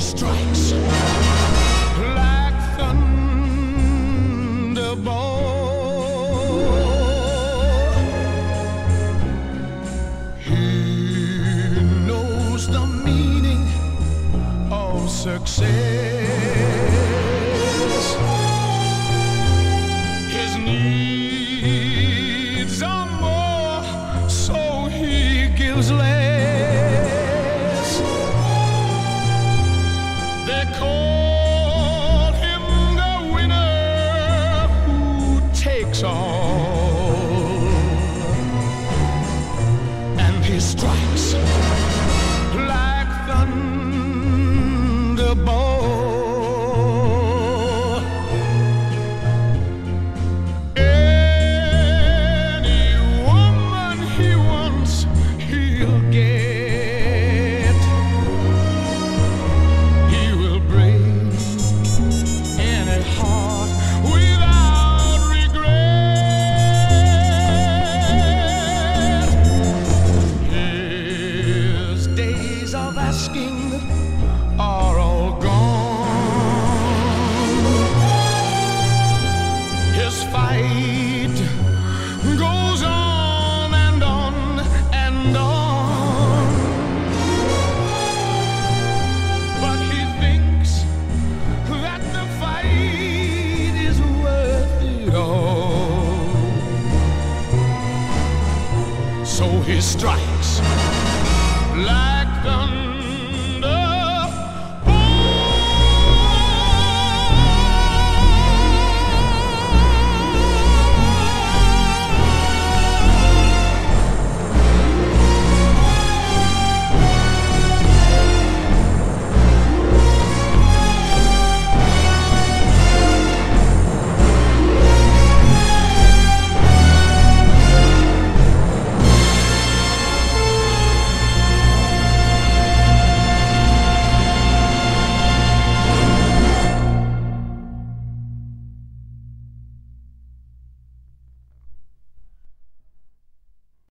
strikes like thunderbolt. He knows the meaning of success. His needs are more, so he gives less. He strikes asking are all gone. His fight goes on and on and on. But he thinks that the fight is worth it all. So he strikes